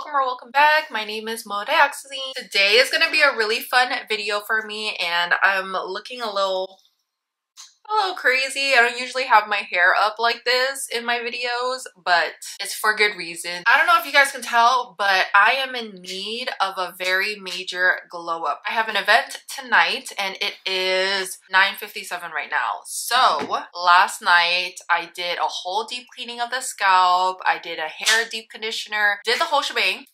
welcome or welcome back. My name is Mo Dioxazine. Today is going to be a really fun video for me and I'm looking a little little crazy. I don't usually have my hair up like this in my videos, but it's for good reason. I don't know if you guys can tell, but I am in need of a very major glow up. I have an event tonight and it is 9.57 right now. So last night I did a whole deep cleaning of the scalp. I did a hair deep conditioner, did the whole shebang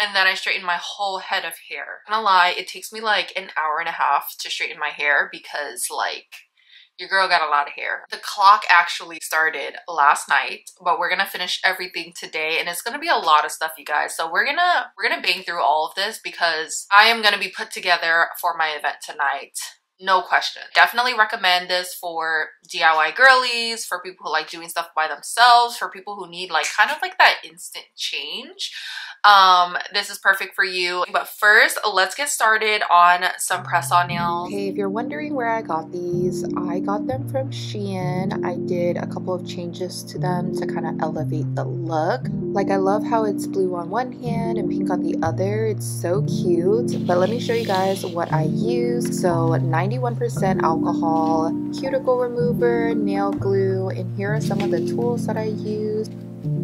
and then I straighten my whole head of hair. I'm gonna lie, it takes me like an hour and a half to straighten my hair because like your girl got a lot of hair. The clock actually started last night, but we're gonna finish everything today and it's gonna be a lot of stuff, you guys. So we're gonna we're gonna bang through all of this because I am gonna be put together for my event tonight. No question. Definitely recommend this for DIY girlies, for people who like doing stuff by themselves, for people who need like kind of like that instant change. Um this is perfect for you. But first let's get started on some press-on nails. Okay if you're wondering where i got these i got them from shein. I did a couple of changes to them to kind of elevate the look. Like i love how it's blue on one hand and pink on the other. It's so cute. But let me show you guys what i use. So 91 percent alcohol cuticle remover nail glue and here are some of the tools that i use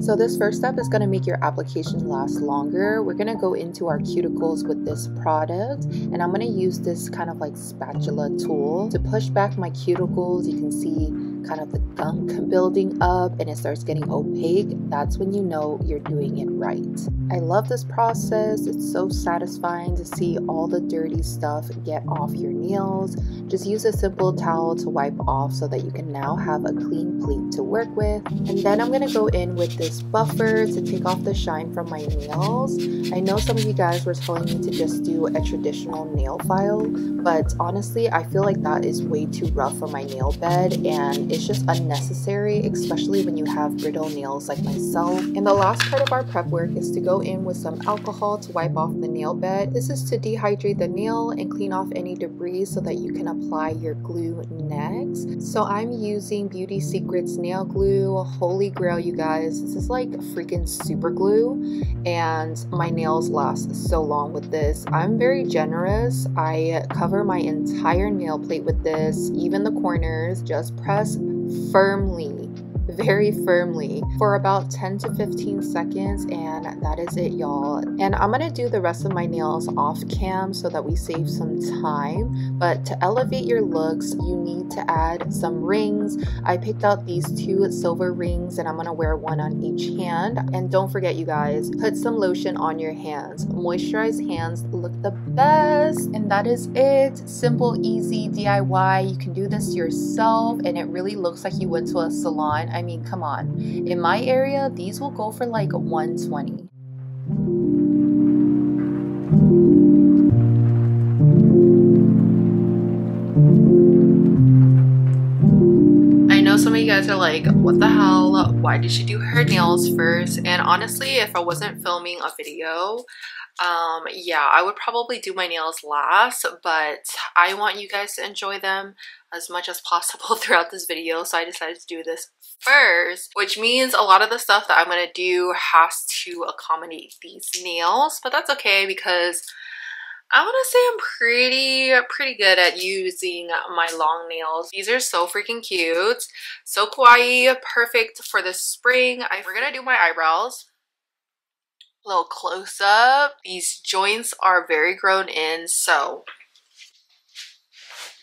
so this first step is going to make your application last longer. We're going to go into our cuticles with this product and I'm going to use this kind of like spatula tool to push back my cuticles. You can see kind of the gunk building up and it starts getting opaque, that's when you know you're doing it right. I love this process. It's so satisfying to see all the dirty stuff get off your nails. Just use a simple towel to wipe off so that you can now have a clean plate to work with. And then I'm going to go in with this buffer to take off the shine from my nails. I know some of you guys were telling me to just do a traditional nail file, but honestly, I feel like that is way too rough for my nail bed and it's just unnecessary, especially when you have brittle nails like myself. And the last part of our prep work is to go in with some alcohol to wipe off the nail bed. This is to dehydrate the nail and clean off any debris so that you can apply your glue next. So I'm using Beauty Secrets nail glue, holy grail you guys. This is like freaking super glue and my nails last so long with this. I'm very generous. I cover my entire nail plate with this, even the corners, just press firmly very firmly for about 10 to 15 seconds and that is it y'all. And i'm gonna do the rest of my nails off cam so that we save some time but to elevate your looks you need to add some rings. I picked out these two silver rings and i'm gonna wear one on each hand. And don't forget you guys put some lotion on your hands. Moisturized hands look the best and that is it. Simple easy diy you can do this yourself and it really looks like you went to a salon I mean, come on. In my area, these will go for like 120. Guys are like, what the hell? Why did she do her nails first? And honestly, if I wasn't filming a video, um yeah i would probably do my nails last but i want you guys to enjoy them as much as possible throughout this video so i decided to do this first which means a lot of the stuff that i'm going to do has to accommodate these nails but that's okay because I want to say I'm pretty, pretty good at using my long nails. These are so freaking cute. So kawaii, perfect for the spring. I, we're going to do my eyebrows little close up. These joints are very grown in, so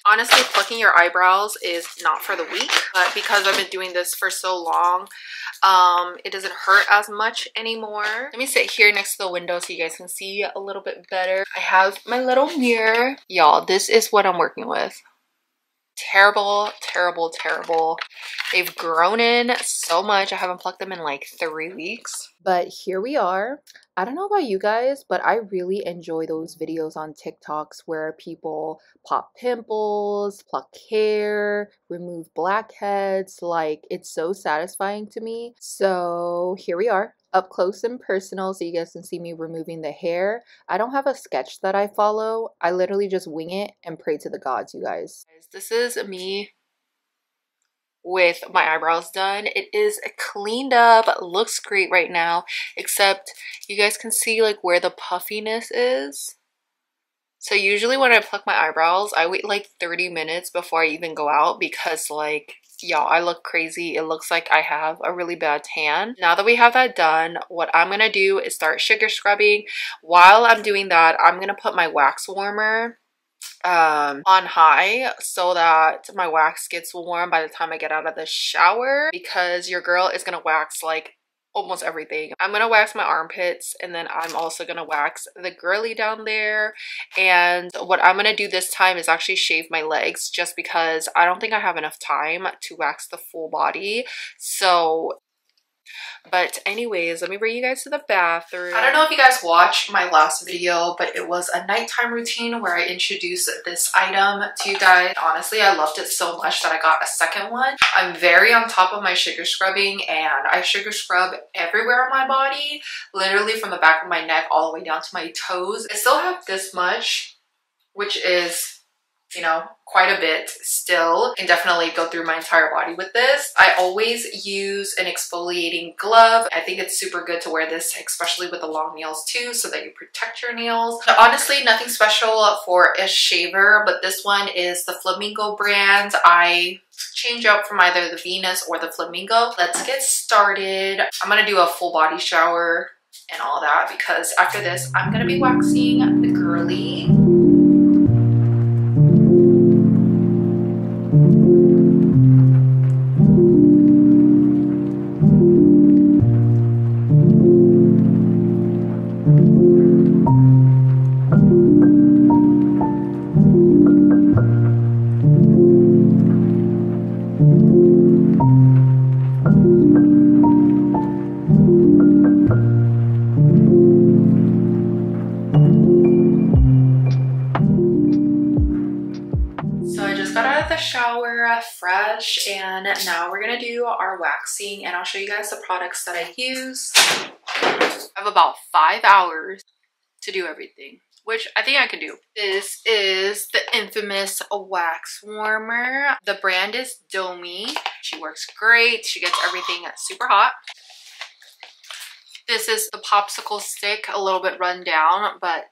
honestly plucking your eyebrows is not for the weak but because i've been doing this for so long um it doesn't hurt as much anymore. Let me sit here next to the window so you guys can see a little bit better. I have my little mirror. Y'all this is what i'm working with. Terrible terrible terrible they've grown in so much i haven't plucked them in like three weeks but here we are I don't know about you guys, but I really enjoy those videos on TikToks where people pop pimples, pluck hair, remove blackheads. Like, it's so satisfying to me. So, here we are up close and personal so you guys can see me removing the hair. I don't have a sketch that I follow. I literally just wing it and pray to the gods, you guys. This is me with my eyebrows done. It is cleaned up, looks great right now, except you guys can see like where the puffiness is. So usually when I pluck my eyebrows, I wait like 30 minutes before I even go out because like y'all i look crazy it looks like i have a really bad tan now that we have that done what i'm gonna do is start sugar scrubbing while i'm doing that i'm gonna put my wax warmer um on high so that my wax gets warm by the time I get out of the shower because your girl is gonna wax like almost everything. I'm gonna wax my armpits and then I'm also gonna wax the girly down there. And what I'm gonna do this time is actually shave my legs just because I don't think I have enough time to wax the full body. So but anyways, let me bring you guys to the bathroom. I don't know if you guys watched my last video, but it was a nighttime routine where I introduced this item to you guys. Honestly, I loved it so much that I got a second one. I'm very on top of my sugar scrubbing and I sugar scrub everywhere on my body, literally from the back of my neck all the way down to my toes. I still have this much, which is you know, quite a bit still. Can definitely go through my entire body with this. I always use an exfoliating glove. I think it's super good to wear this, especially with the long nails too, so that you protect your nails. But honestly, nothing special for a shaver, but this one is the Flamingo brand. I change up from either the Venus or the Flamingo. Let's get started. I'm gonna do a full body shower and all that because after this, I'm gonna be waxing the girly. Our waxing and I'll show you guys the products that I use. I have about five hours to do everything which I think I can do. This is the infamous wax warmer. The brand is Domi. She works great. She gets everything super hot. This is the popsicle stick, a little bit run down, but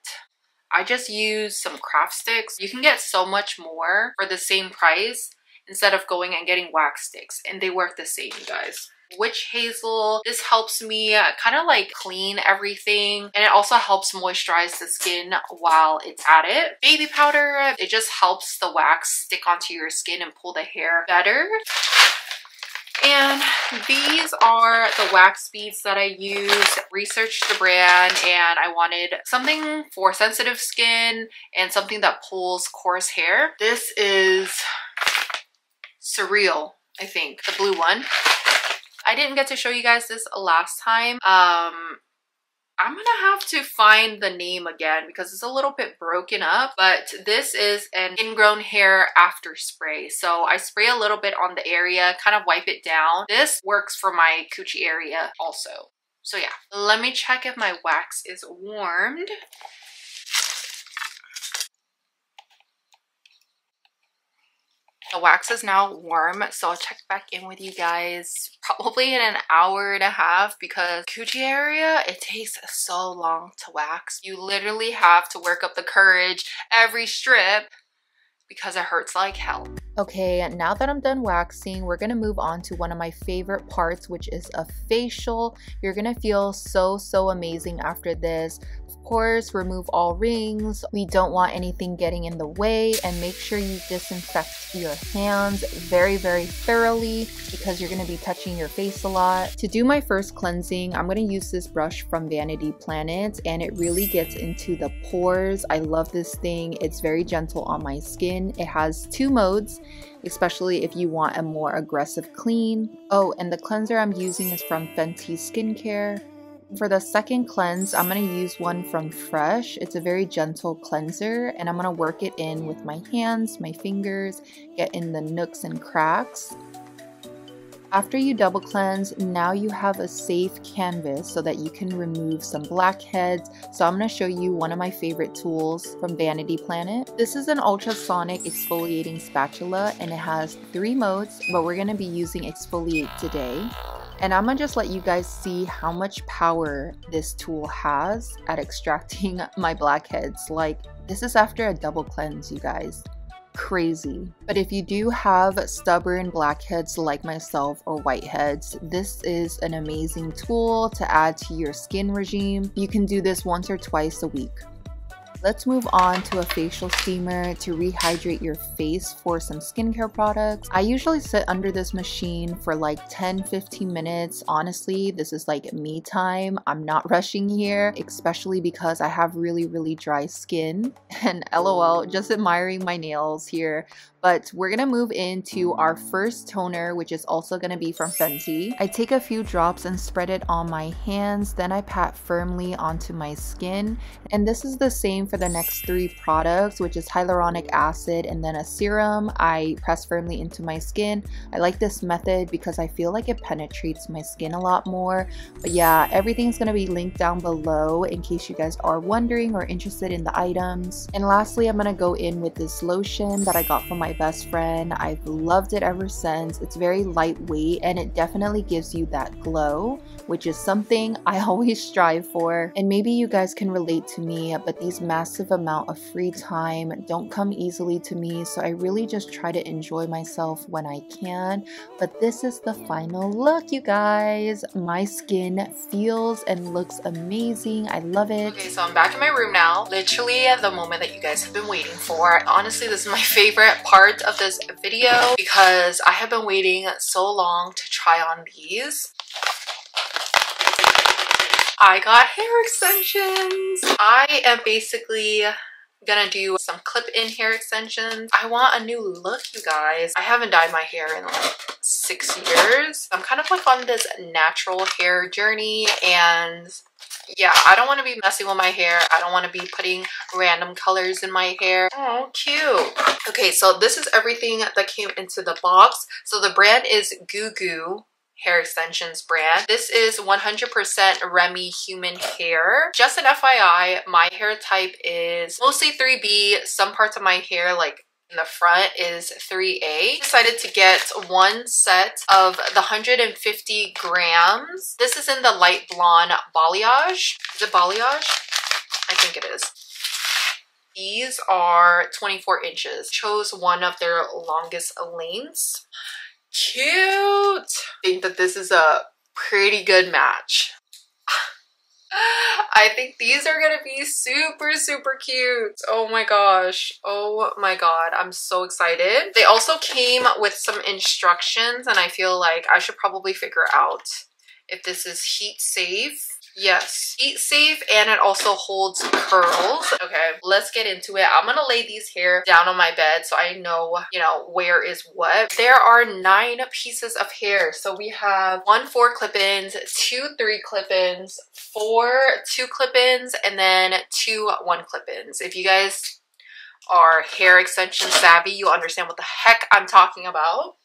I just use some craft sticks. You can get so much more for the same price instead of going and getting wax sticks and they work the same guys witch hazel this helps me uh, kind of like clean everything and it also helps moisturize the skin while it's at it baby powder it just helps the wax stick onto your skin and pull the hair better and these are the wax beads that I use. Researched the brand and I wanted something for sensitive skin and something that pulls coarse hair. This is Cirepil, I think, the blue one. I didn't get to show you guys this last time. Um, I'm gonna have to find the name again because it's a little bit broken up, but this is an ingrown hair after spray. So I spray a little bit on the area, kind of wipe it down. This works for my coochie area also. So yeah, let me check if my wax is warmed. The wax is now warm, so I'll check back in with you guys probably in an hour and a half because coochie area, it takes so long to wax. You literally have to work up the courage every strip because it hurts like hell. Okay, now that I'm done waxing, we're gonna move on to one of my favorite parts, which is a facial. You're gonna feel so, so amazing after this course, remove all rings. We don't want anything getting in the way and make sure you disinfect your hands very, very thoroughly because you're going to be touching your face a lot. To do my first cleansing, I'm going to use this brush from Vanity Planet and it really gets into the pores. I love this thing. It's very gentle on my skin. It has two modes especially if you want a more aggressive clean. Oh, and the cleanser I'm using is from Fenty Skincare. For the second cleanse, I'm going to use one from Fresh. It's a very gentle cleanser and I'm going to work it in with my hands, my fingers, get in the nooks and cracks. After you double cleanse, now you have a safe canvas so that you can remove some blackheads. So I'm going to show you one of my favorite tools from Vanity Planet. This is an ultrasonic exfoliating spatula and it has three modes, but we're going to be using exfoliate today. And I'm gonna just let you guys see how much power this tool has at extracting my blackheads. Like, this is after a double cleanse, you guys crazy. But if you do have stubborn blackheads like myself or whiteheads, this is an amazing tool to add to your skin regime. You can do this once or twice a week. Let's move on to a facial steamer to rehydrate your face for some skincare products. I usually sit under this machine for like 10-15 minutes. Honestly, this is like me time. I'm not rushing here, especially because I have really, really dry skin. And lol, just admiring my nails here. But we're gonna move into our first toner, which is also gonna be from Fenty. I take a few drops and spread it on my hands, then I pat firmly onto my skin. And this is the same for the next three products, which is hyaluronic acid and then a serum. I press firmly into my skin. I like this method because I feel like it penetrates my skin a lot more. But yeah, everything's gonna be linked down below in case you guys are wondering or interested in the items. And lastly, I'm gonna go in with this lotion that I got from my best friend. I've loved it ever since. It's very lightweight and it definitely gives you that glow, which is something I always strive for. And maybe you guys can relate to me, but these massive amount of free time don't come easily to me. So I really just try to enjoy myself when I can. But this is the final look, you guys. My skin feels and looks amazing. I love it. Okay, so I'm back in my room now. Literally the moment that you guys have been waiting for. Honestly, this is my favorite part part of this video because I have been waiting so long to try on these. I got hair extensions. I am basically gonna do some clip-in hair extensions. I want a new look, you guys. I haven't dyed my hair in like six years. I'm kind of like on this natural hair journey and yeah, I don't want to be messing with my hair. I don't want to be putting random colors in my hair. Oh, cute. Okay, so this is everything that came into the box. So the brand is Goo Goo hair extensions brand. This is 100% Remy human hair. Just an FYI, my hair type is mostly 3B. Some parts of my hair like in the front is 3A. Decided to get one set of the 150 grams. This is in the light blonde balayage. Is it balayage? I think it is. These are 24 inches. Chose one of their longest lengths. Cute! I think that this is a pretty good match. I think these are gonna be super, super cute. Oh my gosh. Oh my god. I'm so excited. They also came with some instructions and I feel like I should probably figure out if this is heat safe Yes, heat safe and it also holds curls. Okay, let's get into it. I'm gonna lay these hair down on my bed so I know, you know, where is what. There are nine pieces of hair. So we have one four clip-ins, two three clip-ins, four two clip-ins, and then two one clip-ins. If you guys are hair extension savvy, you understand what the heck I'm talking about.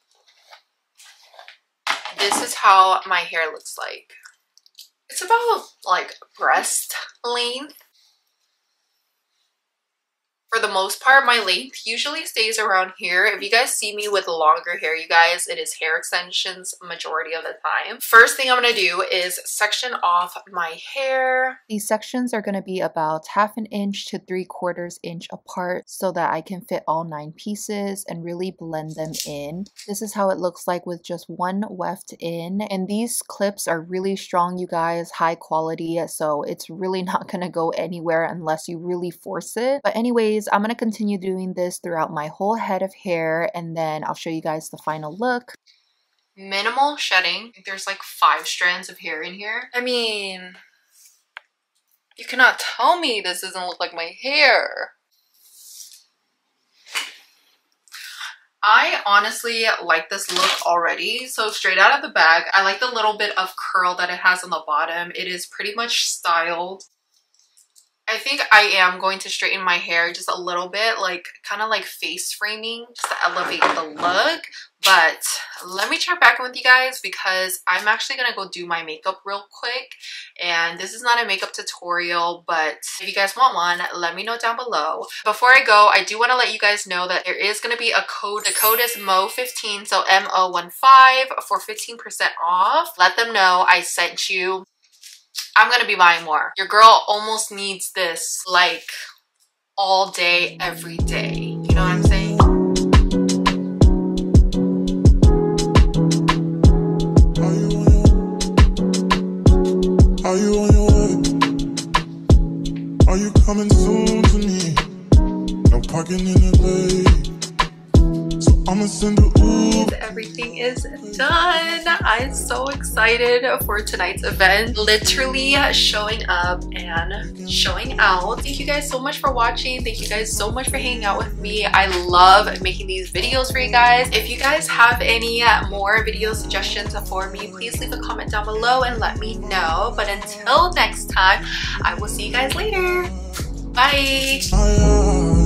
This is how my hair looks like. It's about like breast length for the most part, my length usually stays around here. If you guys see me with longer hair, you guys, it is hair extensions majority of the time. First thing I'm going to do is section off my hair. These sections are going to be about half an inch to three quarters inch apart so that I can fit all nine pieces and really blend them in. This is how it looks like with just one weft in. And these clips are really strong, you guys, high quality. So it's really not going to go anywhere unless you really force it. But anyways, I'm going to continue doing this throughout my whole head of hair and then I'll show you guys the final look. Minimal shedding. There's like five strands of hair in here. I mean, you cannot tell me this doesn't look like my hair. I honestly like this look already. So straight out of the bag, I like the little bit of curl that it has on the bottom. It is pretty much styled I think I am going to straighten my hair just a little bit, like kind of like face framing, just to elevate the look. But let me check back in with you guys because I'm actually going to go do my makeup real quick. And this is not a makeup tutorial, but if you guys want one, let me know down below. Before I go, I do want to let you guys know that there is going to be a code. The code is MO15, so M-O-1-5 for 15% off. Let them know I sent you. I'm to be buying more. Your girl almost needs this like all day, every day. You know what I'm saying? Are you coming soon to me? No parking in LA. So I'ma send a Uber. Everything is done. I'm so excited for tonight's event. Literally showing up and showing out. Thank you guys so much for watching. Thank you guys so much for hanging out with me. I love making these videos for you guys. If you guys have any more video suggestions for me, please leave a comment down below and let me know. But until next time, I will see you guys later. Bye.